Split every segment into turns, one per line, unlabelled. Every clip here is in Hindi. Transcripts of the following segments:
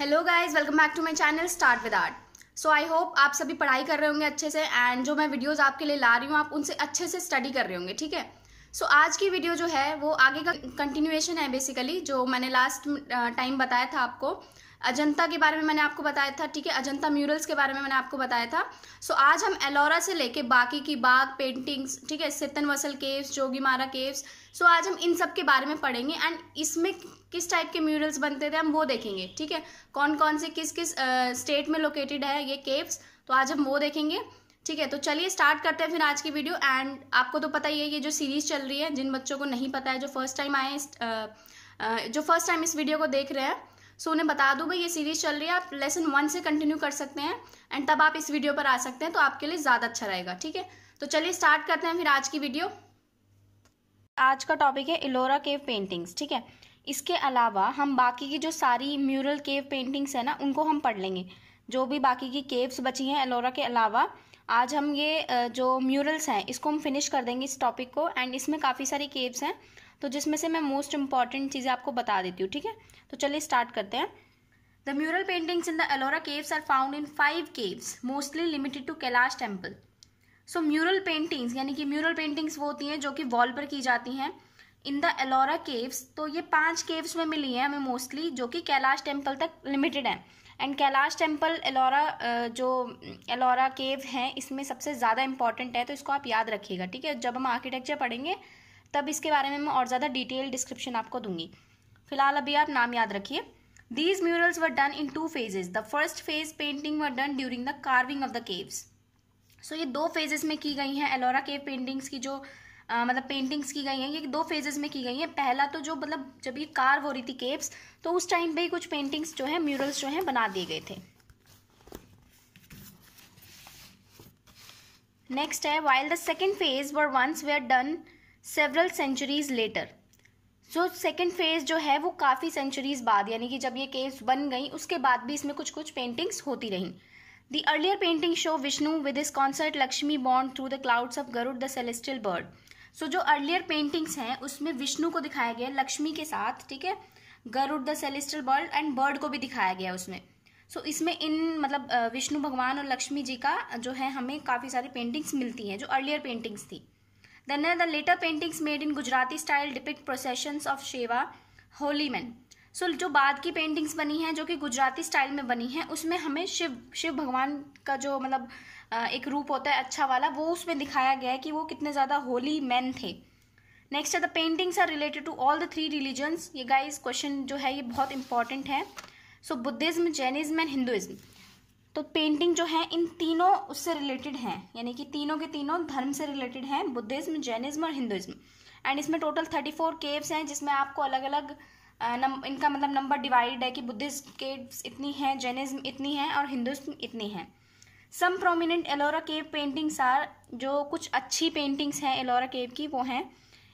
Hello guys welcome back to my channel start with art so I hope आप सभी पढ़ाई कर रहे होंगे अच्छे से एंड जो मैं वीडियोस आपके लिए ला रही हूँ आप उनसे अच्छे से स्टडी कर रहे होंगे ठीक है? सो so, आज की वीडियो जो है वो आगे का कंटिन्यूएशन है बेसिकली जो मैंने लास्ट टाइम बताया था आपको। अजंता के बारे में मैंने आपको बताया था, ठीक है? अजंता म्यूरल्स के बारे में मैंने आपको बताया था। सो आज हम एलोरा से लेके बाकी की बाग पेंटिंग्स ठीक है? Sittanavasal caves Jogimara caves so आज हम इन सब के बारे में पढ़ेंगे एंड इसमें किस टाइप के म्यूरल्स बनते थे हम वो देखेंगे, ठीक है? कौन कौन से किस किस स्टेट में लोकेटेड है ये केव्स तो आज हम वो देखेंगे, ठीक है? तो चलिए स्टार्ट करते हैं फिर आज की वीडियो एंड आपको तो पता ही है ये जो सीरीज़ चल रही है, जिन बच्चों को नहीं पता है, जो फ़र्स्ट टाइम आए जो फ़र्स्ट टाइम इस वीडियो को देख रहे हैं सो उन्हें बता दूँ भाई, ये सीरीज़ चल रही है, आप लेसन वन से कंटिन्यू कर सकते हैं एंड तब आप इस वीडियो पर आ सकते हैं तो आपके लिए ज़्यादा अच्छा रहेगा, ठीक है? तो चलिए स्टार्ट करते हैं फिर आज की वीडियो आज का टॉपिक है इलोरा केव पेंटिंग्स ठीक है? इसके अलावा हम बाकी की जो सारी म्यूरल केव पेंटिंग्स है ना, उनको हम पढ़ लेंगे। जो भी बाकी की केव्स बची हैं एलोरा के अलावा आज हम ये जो म्यूरल्स हैं, इसको हम फिनिश कर देंगे इस टॉपिक को एंड इसमें काफ़ी सारी केव्स हैं। तो जिसमें से मैं मोस्ट इंपॉर्टेंट चीज़ें आपको बता देती हूँ, ठीक है? तो चलिए स्टार्ट करते हैं। The mural paintings in the Ellora caves are found in five caves mostly limited to Kailash temple so mural paintings यानी कि म्यूरल पेंटिंग्स वो होती हैं जो कि वॉल पर की जाती हैं। इन द एलोरा केव्स तो ये पाँच केव्स में मिली हैं हमें मोस्टली जो कि कैलाश टेंपल तक लिमिटेड हैं। एंड कैलाश टेंपल एलोरा जो एलोरा केव है, इसमें सबसे ज़्यादा इंपॉर्टेंट है तो इसको आप याद रखिएगा, ठीक है? जब हम आर्किटेक्चर पढ़ेंगे, तब इसके बारे में मैं और ज़्यादा डिटेल डिस्क्रिप्शन आपको दूँगी। फ़िलहाल अभी आप नाम याद रखिए। These murals were done in two phases the first phase painting were done during the carving of the caves so ये दो फेजेस में की गई हैं एलोरा केव पेंटिंग्स की जो आ, मतलब पेंटिंग्स की गई हैं ये दो फेजेस में की गई हैं। पहला तो जो मतलब जब ये कार्व हो रही थी केव्स तो उस टाइम पे ही कुछ पेंटिंग्स जो है म्यूरल्स जो हैं बना दिए गए थे। नेक्स्ट है while the second phase were ones were done several centuries later so second phase जो है वो काफ़ी सेंचुरीज बाद यानी कि जब ये केव्स बन गई उसके बाद भी इसमें कुछ कुछ पेंटिंग्स होती रहीं। The earlier painting show Vishnu with his consort Lakshmi bond through the clouds of Garuda the celestial bird so जो अर्लियर पेंटिंग्स हैं उसमें विष्णु को दिखाया गया लक्ष्मी के साथ ठीक है? Garuda the celestial bird and bird को भी दिखाया गया उसमें। सो so, इसमें इन मतलब विष्णु भगवान और लक्ष्मी जी का जो है हमें काफ़ी सारी पेंटिंग्स मिलती हैं जो अर्लियर पेंटिंग्स थी। Then the later paintings made in Gujarati style depict processions of Shaiva holy man so so, जो बाद की पेंटिंग्स बनी हैं जो कि गुजराती स्टाइल में बनी हैं उसमें हमें शिव शिव भगवान का जो मतलब एक रूप होता है अच्छा वाला वो उसमें दिखाया गया है कि वो कितने ज़्यादा होली मैन थे। नेक्स्ट है the paintings are related to all the three religions ये गाइस क्वेश्चन जो है ये बहुत इंपॉर्टेंट है। So Buddhism Jainism and Hinduism तो पेंटिंग जो है इन तीनों उससे रिलेटेड हैं। यानी कि तीनों के तीनों धर्म से रिलेटेड हैं बुद्धिज्म जैनिज्म और हिंदुज़्म एंड इसमें टोटल थर्टी फोर केव्स हैं जिसमें आपको अलग अलग नम, इनका मतलब नंबर डिवाइड है कि बुद्धिस्ट केव्स इतनी हैं जैनिज्म इतनी हैं और हिंदुज़्म इतनी हैं। Some prominent Ellora cave paintings are जो कुछ अच्छी पेंटिंग्स हैं एलोरा केव की, वो हैं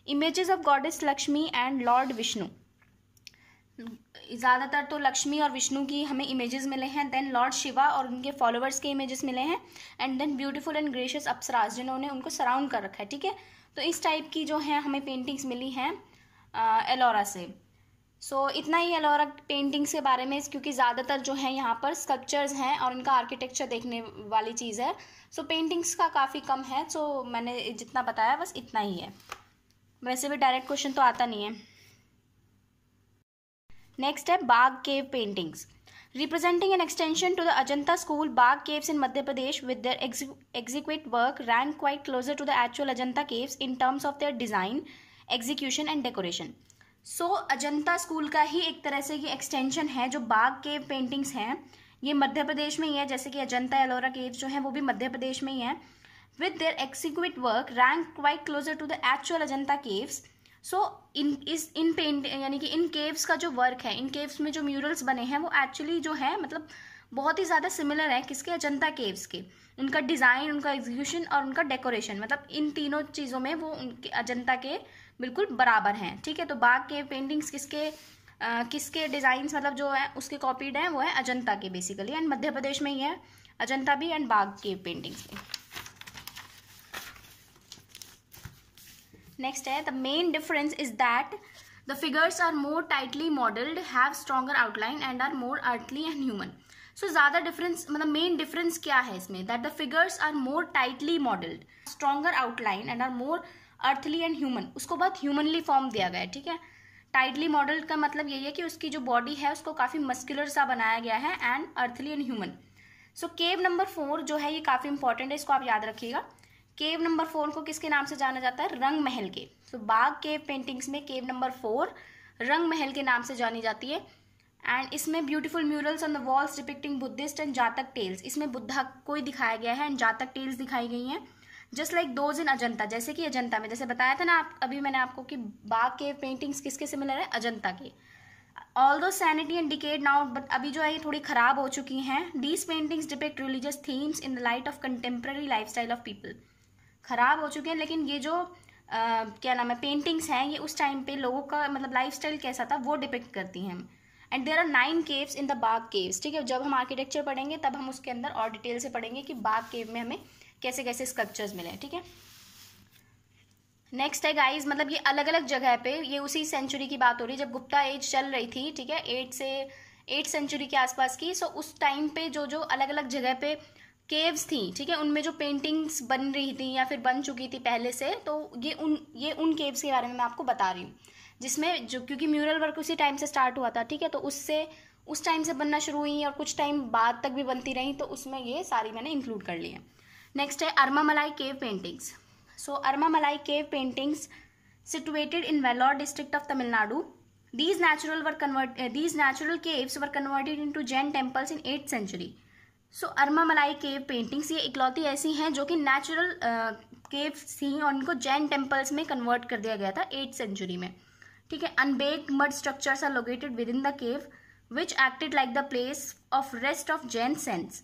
images of goddess Lakshmi and lord Vishnu ज़्यादातर तो लक्ष्मी और विष्णु की हमें इमेजेस मिले हैं देन लॉर्ड शिवा और उनके फॉलोअर्स के इमेजेस मिले हैं and then beautiful and gracious apsaras जिन्होंने उनको सराउंड कर रखा है, ठीक है? तो इस टाइप की जो है, हमें पेंटिंग्स मिली हैं एलोरा से। सो so, इतना ही एलोरा पेंटिंग्स के बारे में क्योंकि ज़्यादातर जो है यहाँ पर स्कल्पचर्स हैं और इनका आर्किटेक्चर देखने वाली चीज़ है। सो so, पेंटिंग्स का काफ़ी कम है सो so, मैंने जितना बताया बस इतना ही है। वैसे भी डायरेक्ट क्वेश्चन तो आता नहीं है। नेक्स्ट है Bagh cave paintings representing an extension to the Ajanta school Bagh caves in Madhya Pradesh with their execute work rank quite closer to the actual Ajanta caves in terms of their design execution and decoration so Ajanta school का ही एक तरह से ये एक्सटेंशन है जो बाग के पेंटिंग्स हैं। ये मध्य प्रदेश में ही है, जैसे कि अजंता, एलोरा केव्स जो है, वो भी मध्य प्रदेश में ही है। With their execute work rank quite closer to the actual Ajanta caves so in इस इन पेंट यानी कि इन केव्स का जो वर्क है, इन केव्स में जो म्यूरल्स बने हैं, वो एक्चुअली जो है मतलब बहुत ही ज़्यादा सिमिलर है किसके? अजंता केव्स के। उनका डिज़ाइन उनका एग्जीक्यूशन और उनका डेकोरेशन मतलब इन तीनों चीज़ों में वो उनके, अजंता के बिल्कुल बराबर हैं। ठीक है तो बाग के पेंटिंग्स किसके आ, किसके डिज़ाइंस मतलब जो है उसके कॉपीड हैं वो है अजंता के बेसिकली एंड मध्य प्रदेश में ही है अजंता भी एंड बाग के पेंटिंग्स भी। नेक्स्ट है the main difference is that the figures are more tightly modelled have stronger outline and are more earthly and human so ज़्यादा डिफरेंस मतलब मेन डिफरेंस क्या है इसमें? That the figures are more tightly modelled stronger outline and are more earthly and human उसको बहुत ह्यूमनली फॉर्म दिया गया है ठीक है? टाइटली मॉडल का मतलब यही है कि उसकी जो बॉडी है उसको काफ़ी मस्कुलर सा बनाया गया है and earthly and human so cave number four जो है ये काफ़ी इंपॉर्टेंट है इसको आप याद रखिएगा। केव नंबर फोर को किसके नाम से जाना जाता है? रंग महल के। So so, Bagh cave paintings में cave number four Rang Mahal के नाम से जानी जाती है। एंड इसमें beautiful murals on the walls depicting Buddhist and Jataka tales इसमें बुद्धा को ही दिखाया गया है एंड जातक टेल्स दिखाई गई हैं। Just like those in Ajanta जैसे कि अजंता में जैसे बताया था ना आप अभी मैंने आपको कि बाग के पेंटिंग्स किसके सिमिलर है? अजंता के। Although sanity and decayed now but अभी जो है ये थोड़ी ख़राब हो चुकी हैं। These paintings depict religious themes in the light of contemporary lifestyle of people ख़राब हो चुके हैं लेकिन ये जो आ, क्या नाम है पेंटिंग्स हैं ये उस टाइम पे लोगों का मतलब लाइफ स्टाइल कैसा था वो डिपेक्ट करती हैं। And there are nine caves in the Bagh caves ठीक है? जब हम आर्किटेक्चर पढ़ेंगे तब हम उसके अंदर और डिटेल से पढ़ेंगे कि बाग केव में हमें कैसे कैसे स्कल्पचर्स मिले हैं, ठीक है? नेक्स्ट है गाइस मतलब ये अलग अलग जगह पे ये उसी सेंचुरी की बात हो रही है, जब गुप्ता एज चल रही थी, ठीक है? एट से एट सेंचुरी के आसपास की सो उस टाइम पे जो जो अलग अलग जगह पे केव्स थी, ठीक है? उनमें जो पेंटिंग्स बन रही थी या फिर बन चुकी थी पहले से तो ये उन ये उन केव्स के बारे में मैं आपको बता रही हूँ। जिसमें जो, क्योंकि म्यूरल वर्क उसी टाइम से स्टार्ट हुआ था, ठीक है? तो उससे, उस टाइम से बनना शुरू हुई और कुछ टाइम बाद तक भी बनती रही तो उसमें ये सारी मैंने इंक्लूड कर ली है। नेक्स्ट है अरमा मलाई केव paintings so Armamalai cave paintings situated in Vellore district of Tamil Nadu. These natural were convert uh, these natural caves were converted into Jain temples in 8th century. So Armamalai cave paintings ये इकलौती ऐसी हैं जो कि नेचुरल केव्स uh, थी और इनको जैन टेम्पल्स में कन्वर्ट कर दिया गया था एट सेंचुरी में ठीक है unbaked mud structures are located within the cave which acted like the place of rest of Jain saints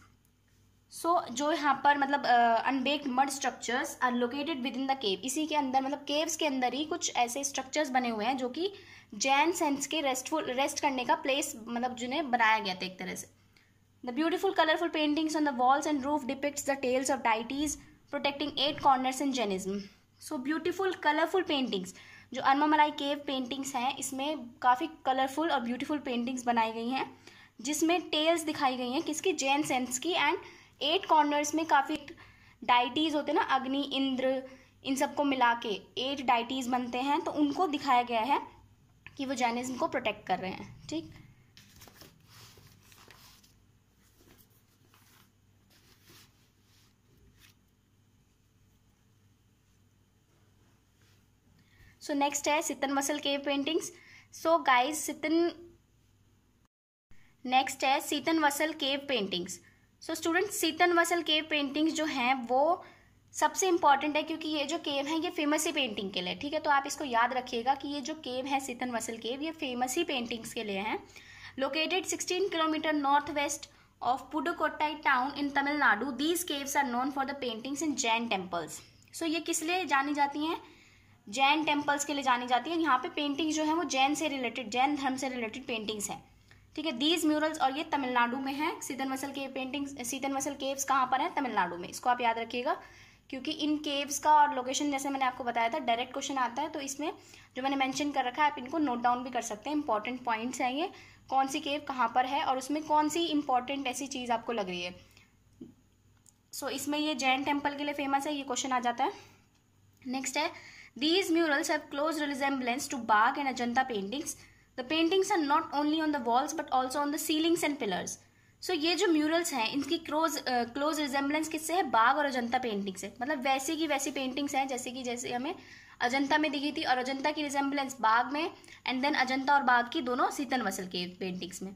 so so, जो यहाँ पर मतलब unbaked mud structures are located within the cave इसी के अंदर मतलब केव्स के अंदर ही कुछ ऐसे स्ट्रक्चर्स बने हुए हैं जो कि जैन सेंस के रेस्टफुल रेस्ट करने का प्लेस मतलब जिन्हें बनाया गया था एक तरह से। The beautiful colourful paintings on the walls and roof depicts the tales of deities protecting eight corners in Jainism so beautiful colourful paintings जो अनमामलाई केव पेंटिंग्स हैं इसमें काफ़ी कलरफुल और ब्यूटीफुल पेंटिंग्स बनाई गई हैं जिसमें टेल्स दिखाई गई हैं किसकी? जैन सेंस की एंड एट कॉर्नर्स में काफ़ी डाइटीज़ होते हैं ना, अग्नि, इंद्र, इन सबको मिला के एट डाइटीज़ बनते हैं तो उनको दिखाया गया है कि वो जैनिज्म को प्रोटेक्ट कर रहे हैं, ठीक? सो नेक्स्ट है Sittanavasal cave paintings so guys Sittanavasal next है Sittanavasal cave paintings so student Sittanavasal cave paintings जो हैं, वो सबसे इंपॉर्टेंट है क्योंकि ये जो केव है, ये फ़ेमस ही पेंटिंग के लिए, ठीक है? तो आप इसको याद रखिएगा कि ये जो केव है सीतन वसल केव ये फ़ेमस ही पेंटिंग्स के लिए हैं। Located 16 kilometre north west of Pudukkottai town in Tamil Nadu these caves are known for the paintings in Jain temples so ये किस लिए जानी जाती हैं? जैन टेम्पल्स के लिए जानी जाती है। यहाँ पे पेंटिंग्स जो है, वो जैन से रिलेटेड जैन धर्म से रिलेटेड पेंटिंग्स हैं। ठीक है दीज म्यूरल्स और ये तमिलनाडु में है। सीतन मसल के पेंटिंग सीतन मसल केव्स कहाँ पर है? तमिलनाडु में। इसको आप याद रखिएगा क्योंकि इन केव्स का और लोकेशन जैसे मैंने आपको बताया था डायरेक्ट क्वेश्चन आता है तो इसमें जो मैंने मेंशन कर रखा है आप इनको नोट डाउन भी कर सकते हैं। इंपॉर्टेंट पॉइंट्स हैं ये। कौन सी केव कहाँ पर है और उसमें कौन सी इंपॉर्टेंट ऐसी चीज़ आपको लग रही है? सो so, इसमें ये जैन टेंपल के लिए फ़ेमस है ये क्वेश्चन आ जाता है। नेक्स्ट है these murals have close resemblance to Bagh and Ajanta paintings the paintings are not only on the walls but also on the ceilings and pillars so ये जो म्यूरल्स हैं, इनकी क्लोज क्लोज रिजेंबलेंस किससे है? बाग और अजंता पेंटिंग से। मतलब वैसी की वैसी पेंटिंग्स हैं, जैसे कि जैसे हमें अजंता में दिखी थी और अजंता की रिजेंबलेंस बाग में एंड देन अजंता और बाग की दोनों सीतन वसल के पेंटिंग्स में।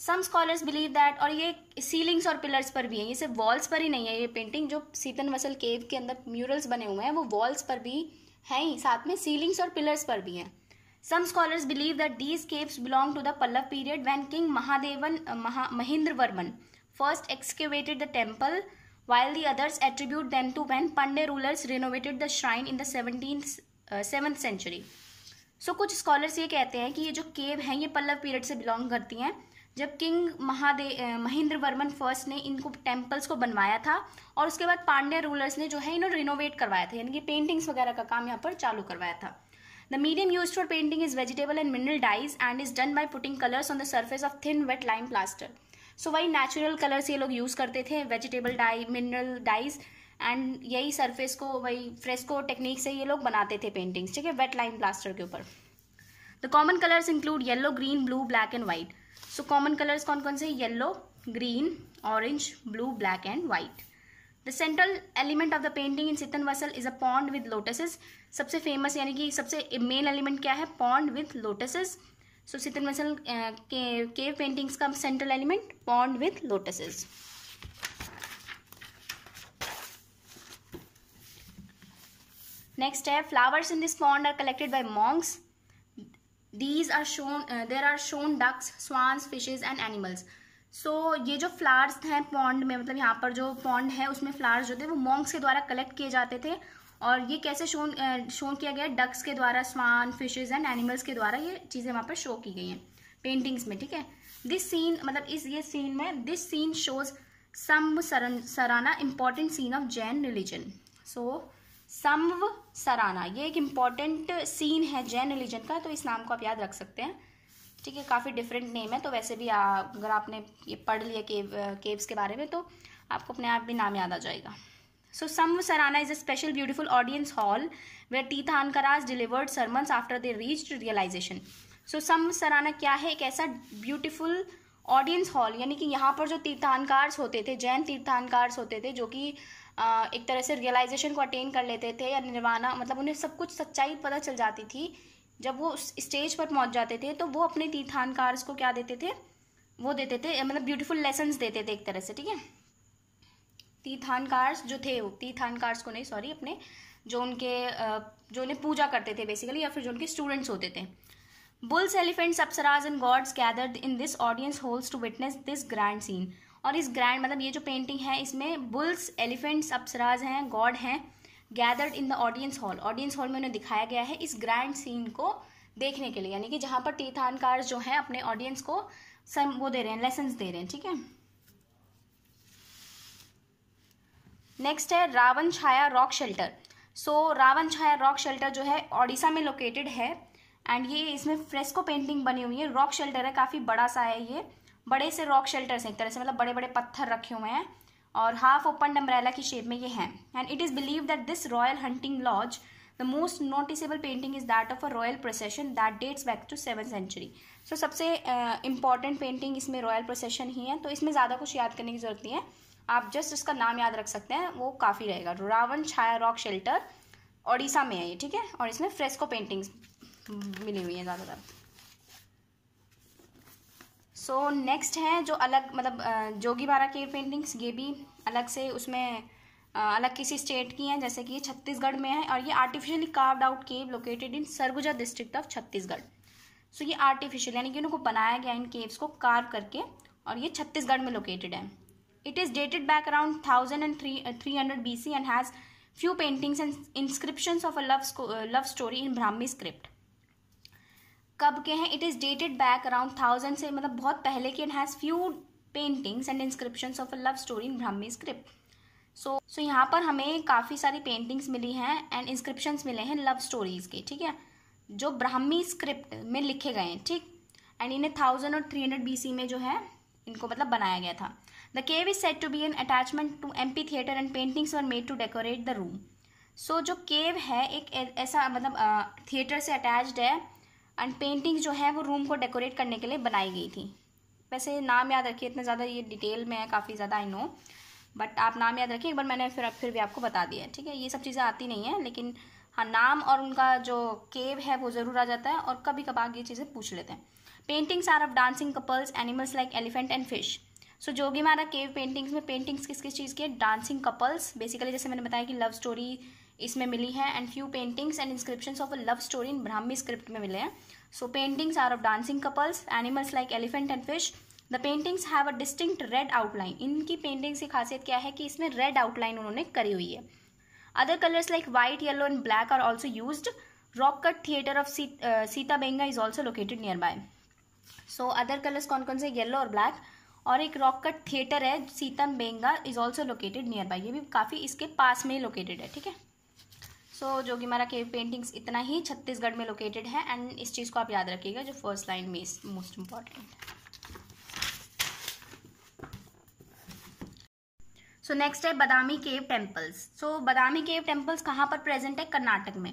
सम स्कॉलर्स बिलीव दैट और ये सीलिंग्स और पिलर्स पर भी है। ये सिर्फ़ वॉल्स पर ही नहीं है ये पेंटिंग जो सीतन वसल केव के अंदर म्यूरल्स बने हुए हैं, वो वॉल्स पर भी हैं ही, साथ में सीलिंग्स और पिलर्स पर भी हैं। Some scholars believe that these caves belong to the Pallav period when King Mahadevan uh, Maha, Mahendravarman first excavated the temple, while the others attribute them to when Pandey rulers renovated the shrine in the 17th uh, 7th century. so, कुछ स्कॉलर्स ये कहते हैं कि ये जो केव हैं ये पल्लव पीरियड से बिलोंग करती हैं जब किंग महादे महेंद्र वर्मन फ़र्स्ट ने इनको टेम्पल्स को बनवाया था और उसके बाद पांड्या रूलर्स ने जो है इन्होंने रिनोवेट करवाया था यानी कि पेंटिंग्स वगैरह का काम यहाँ पर चालू करवाया था the medium use for painting is vegetable and mineral dyes and is done by putting colours on the surface of thin wet lime plaster so वही नेचुरल कलर्स ये लोग यूज़ करते थे vegetable dye mineral dyes and यही सरफेस को, वही फ्रेस्को टेक्निक से ये लोग बनाते थे पेंटिंग्स ठीक है? वेट लाइन प्लास्टर के ऊपर। The common colours include yellow green blue black and white so common colours कौन कौन से? Yellow green orange blue black and white the central element of the painting in Sittanavasal is a pond with lotuses सबसे फ़ेमस यानी कि सबसे मेन एलिमेंट क्या है pond with lotuses so Sittanavasal cave paintings का central element pond with lotuses Next है flowers in this pond are collected by monks. Are shown, uh, there are shown ducks, swans, fishes and animals. So so, ये जो फ्लावर्स हैं पॉन्ड में मतलब यहाँ पर जो पॉन्ड है उसमें फ्लावर्स जो थे वो मॉन्क्स के द्वारा कलेक्ट किए जाते थे। और ये कैसे शोन शो किया गया? डक्स के द्वारा स्वान फिशेज एंड एनिमल्स के द्वारा ये चीज़ें वहाँ पर शो की गई हैं पेंटिंग्स में ठीक है? दिस सीन मतलब इस ये सीन में this scene shows Samavasarana important scene of Jain religion so Samavasarana ये एक इंपॉर्टेंट सीन है जैन रिलीजन का तो इस नाम को आप याद रख सकते हैं। ठीक है काफ़ी डिफरेंट नेम है तो वैसे भी आ, अगर आपने ये पढ़ लिया केव केव्स के बारे में तो आपको अपने आप भी नाम याद आ जाएगा। So Samavasarana is a special beautiful audience hall where Tirthankaras delivered sermons after they reach realization so Samavasarana क्या है? एक ऐसा ब्यूटीफुल ऑडियंस हॉल यानी कि यहाँ पर जो तीर्थानकार्स होते थे जैन तीर्थानकार्स होते थे जो कि एक तरह से रियलाइजेशन को अटेन कर लेते थे या निर्वाणा मतलब उन्हें सब कुछ सच्चाई पता चल जाती थी जब वो स्टेज पर पहुँच जाते थे तो वो अपने तीर्थानकार्स को क्या देते थे? वो देते थे मतलब ब्यूटीफुल लेसन देते थे एक तरह से, ठीक है? तीर्थानकार्स जो थे तीर्थानकार्स को नहीं सॉरी अपने, जो उनके जो उन्हें पूजा करते थे बेसिकली या फिर जो उनके स्टूडेंट्स होते थे। Bulls, elephants apsaras and gods gathered in this audience halls to witness this grand scene और इस ग्रैंड मतलब ये जो पेंटिंग है, इसमें बुल्स, एलिफेंट्स अप्सराज हैं गॉड हैं gathered in the audience hall audience hall में उन्हें दिखाया गया है इस ग्रैंड सीन को देखने के लिए, यानी कि जहाँ पर तीर्थानकार जो हैं अपने ऑडियंस को सम, वो दे रहे हैं लेसन दे रहे हैं, ठीक है? नेक्स्ट है Ravan Chhaya rock shelter so Ravan Chhaya rock shelter जो है ओडिशा में लोकेटेड है एंड ये इसमें फ्रेस्को पेंटिंग बनी हुई है। रॉक शेल्टर है, काफ़ी बड़ा सा है ये। बड़े से रॉक शेल्टर्स हैं, एक तरह से मतलब बड़े बड़े पत्थर रखे हुए हैं। और हाफ़ ओपन अम्ब्रेला की शेप में ये हैं. And it is believe that this royal hunting lodge the most noticeable painting is that of a royal procession that dates back to seven century so सबसे इंपॉर्टेंट uh, पेंटिंग इसमें रॉयल प्रोसेशन ही है तो इसमें ज़्यादा कुछ याद करने की ज़रूरत नहीं है. आप जस्ट इसका नाम याद रख सकते हैं वो काफ़ी रहेगा. रावण छाया रॉक शेल्टर ओडिशा में है ये ठीक है? और इसमें फ्रेस्को पेंटिंग्स मिली हुई हैं ज़्यादातर. सो so, नेक्स्ट है जो अलग मतलब जोगी बारा केव पेंटिंग्स ये भी अलग से उसमें अलग किसी स्टेट की हैं जैसे कि ये छत्तीसगढ़ में है और ये artificially carved out cave located in Surguja district of Chhattisgarh. So ये आर्टिफिशियल यानी कि उनको बनाया गया इन केव्स को कार्व करके और ये छत्तीसगढ़ में लोकेटेड है। It is dated back around thousand and three three hundred B C and has few paintings and inscription of a love love story in Brahmi script कब के हैं? It is dated back around thousand से मतलब बहुत पहले के and has few paintings and inscription of a love story in Brahmi script so so यहाँ पर हमें काफ़ी सारी पेंटिंग्स मिली हैं एंड इंस्क्रिप्शन मिले हैं लव स्टोरीज़ के, ठीक है? जो ब्राह्मी स्क्रिप्ट में लिखे गए हैं, ठीक? एंड इन्हें थाउज़ेंड और थ्री हंड्रेड बी में जो है, इनको मतलब बनाया गया था। The cave is set to be an attachment to amphitheatre and paintings were made to decorate the room so जो केव है, एक ऐसा मतलब थिएटर से अटैच्ड है एंड पेंटिंग जो है वो रूम को डेकोरेट करने के लिए बनाई गई थी। वैसे नाम याद रखिए, इतना ज़्यादा ये डिटेल में है, काफ़ी ज़्यादा आई नो बट आप नाम याद रखिए, एक बार मैंने फिर फिर भी आपको बता दिया है, ठीक है? ये सब चीज़ें आती नहीं है, लेकिन हाँ नाम और उनका जो केव है वो ज़रूर आ जाता है और कभी कभार ये चीज़ें पूछ लेते हैं। Paintings are of dancing couples animals like elephant and fish so Jogimara cave paintings में पेंटिंग्स किस किस चीज़ की? डांसिंग कपल्स बेसिकली जैसे मैंने बताया कि लव स्टोरी इसमें मिली है and few paintings and inscription of a love story in Brahmi script में मिले हैं। So paintings are of dancing couples animals like elephant and fish the paintings have a distinct red outline इनकी पेंटिंग्स की खासियत क्या है कि इसमें रेड आउटलाइन उन्होंने करी हुई है। Other colours like white yellow and black are also use rock cut theatre of Sitabenga is also located nearby so other colours कौन कौन से? येलो और ब्लैक और एक रॉक कट थिएटर है Sitabenga is also located nearby ये भी काफ़ी इसके पास में ही लोकेटेड है, ठीक है? सो so, जो कि हमारा केव पेंटिंग्स इतना ही छत्तीसगढ़ में लोकेटेड है एंड इस चीज़ को आप याद रखिएगा जो फ़र्स्ट लाइन में मोस्ट इंपॉर्टेंट सो नेक्स्ट है Badami cave temples so Badami cave temples कहाँ पर प्रेजेंट है? कर्नाटक में.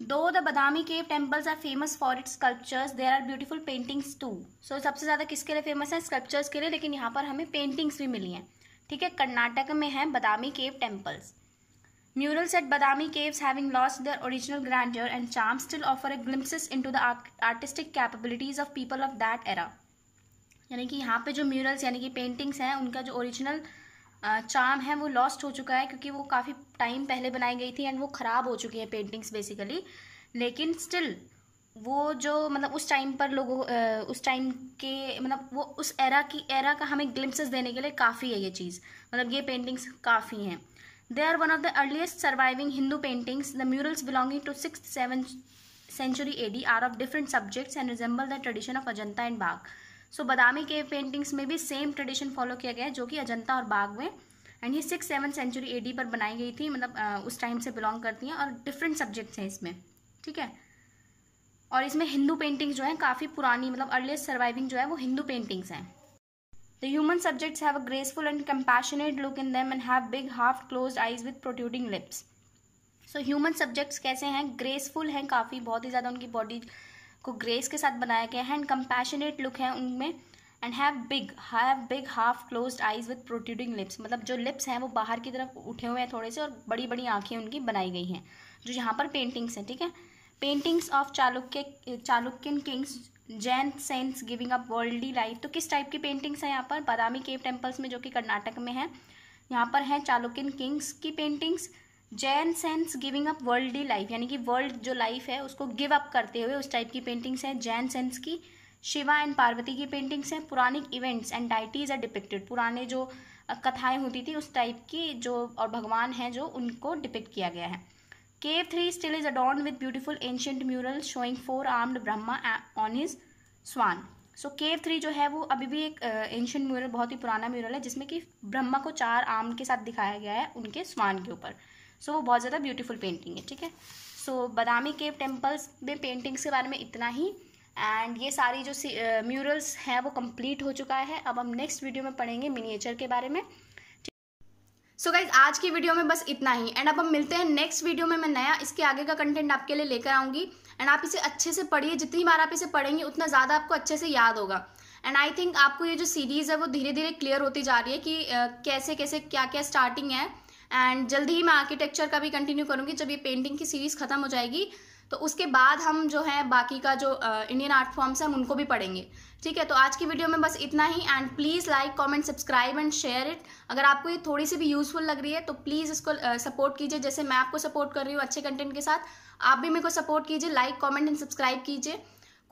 Though the Badami cave temples are famous for its sculptures there are beautiful paintings too so सबसे ज़्यादा किसके लिए फ़ेमस है? स्कल्पचर्स के लिए लेकिन यहाँ पर हमें पेंटिंग्स भी मिली हैं. ठीक है कर्नाटक में है Badami cave temples Murals at Badami caves having lost their original grandeur and charm still offer a glimpses into the artistic capabilities of people of that era. यानी कि यहाँ पे जो म्यूरल्स यानी कि पेंटिंग्स हैं, उनका जो ओरिजिनल चार्म है, वो लॉस्ट हो चुका है क्योंकि वो काफ़ी टाइम पहले बनाई गई थी एंड वो ख़राब हो चुकी है पेंटिंग्स बेसिकली लेकिन स्टिल वो जो मतलब उस टाइम पर लोगों उस टाइम के मतलब वो उस एरा की एरा का हमें ग्लिम्सेस देने के लिए काफ़ी है ये चीज़. मतलब ये पेंटिंग्स काफ़ी हैं. They are one of the earliest surviving Hindu paintings. The murals belonging to 6th 7th century AD are of different subjects and resemble the tradition of Ajanta and Bagh. सो बदामी के पेंटिंग्स में भी सेम ट्रेडिशन फॉलो किया गया है जो कि अजंता और बाग में एंड ये सिक्स सेवन सेंचुरी एडी पर बनाई गई थी मतलब आ, उस टाइम से बिलोंग करती हैं और डिफरेंट सब्जेक्ट्स हैं इसमें ठीक है और इसमें हिंदू पेंटिंग्स जो है काफ़ी पुरानी मतलब अर्लीस्ट सर्वाइविंग जो है वो हिंदू पेंटिंग्स हैं The human subjects have a graceful and compassionate look in them and have big half closed eyes with protruding lips. So, human subjects कैसे हैं? ग्रेसफुल हैं काफ़ी, बहुत ही ज़्यादा उनकी बॉडी को ग्रेस के साथ बनाया गया है एंड कंपैशनेट लुक है उनमें and have big have big half closed eyes with protruding lips मतलब जो लिप्स हैं वो बाहर की तरफ़ उठे हुए हैं थोड़े से और बड़ी बड़ी आँखें उनकी बनाई गई हैं। जो यहाँ पर पेंटिंग्स हैं, ठीक है? Paintings of Chalukya, Chalukyan kings Jain saints giving up worldly life तो किस टाइप की पेंटिंग्स हैं यहाँ पर? बादामी केव टेम्पल्स में, जो कि कर्नाटक में है। यहाँ पर है चालुकिन किंग्स की paintings Jain saints giving up worldly life यानी कि वर्ल्ड जो लाइफ है, उसको गिव अप करते हुए उस टाइप की पेंटिंग्स हैं। जैन सेंस की, शिवा एंड पार्वती की पेंटिंग्स हैं। Puranic events and deities are depicted पुराने जो कथाएँ होती थी, उस टाइप की जो, और भगवान हैं जो, उनको डिपिक्ट किया गया है। Cave 3 still is adorned with beautiful ancient murals showing four-armed Brahma on his swan. So cave three जो है वो अभी भी एक एंशियंट म्यूरल बहुत ही पुराना म्यूरल है जिसमें कि ब्रह्मा को चार आर्म के साथ दिखाया गया है उनके स्वान के ऊपर। सो so, वो बहुत ज़्यादा ब्यूटीफुल पेंटिंग है ठीक है? So so, Badami cave temples में पेंटिंग्स के बारे में इतना ही। एंड ये सारी जो म्यूरल्स हैं वो कंप्लीट हो चुका है। अब हम नेक्स्ट वीडियो में पढ़ेंगे मिनिएचर के बारे में।
सो so गाइज़ आज की वीडियो में बस इतना ही। एंड अब हम मिलते हैं नेक्स्ट वीडियो में मैं नया इसके आगे का कंटेंट आपके लिए लेकर आऊँगी। एंड आप इसे अच्छे से पढ़िए जितनी बार आप इसे पढ़ेंगे उतना ज़्यादा आपको अच्छे से याद होगा। एंड आई थिंक आपको ये जो सीरीज़ है वो धीरे धीरे क्लियर होती जा रही है कि uh, कैसे कैसे क्या क्या स्टार्टिंग है। एंड जल्दी ही मैं आर्किटेक्चर का भी कंटिन्यू करूँगी जब ये पेंटिंग की सीरीज़ खत्म हो जाएगी। तो उसके बाद हम जो है बाकी का जो इंडियन आर्ट फॉर्म्स हैं उनको भी पढ़ेंगे। ठीक है तो आज की वीडियो में बस इतना ही and please like comment subscribe and share it अगर आपको ये थोड़ी सी भी यूज़फुल लग रही है तो प्लीज़ इसको सपोर्ट कीजिए। जैसे मैं आपको सपोर्ट कर रही हूँ अच्छे कंटेंट के साथ, आप भी मेरे को सपोर्ट कीजिए लाइक कॉमेंट एंड सब्सक्राइब कीजिए।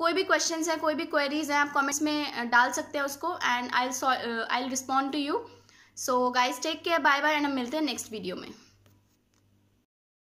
कोई भी क्वेश्चन है, कोई भी क्वेरीज हैं, आप कॉमेंट्स में डाल सकते हैं उसको and I I respond to you so guys take care bye bye and हम मिलते हैं नेक्स्ट वीडियो में।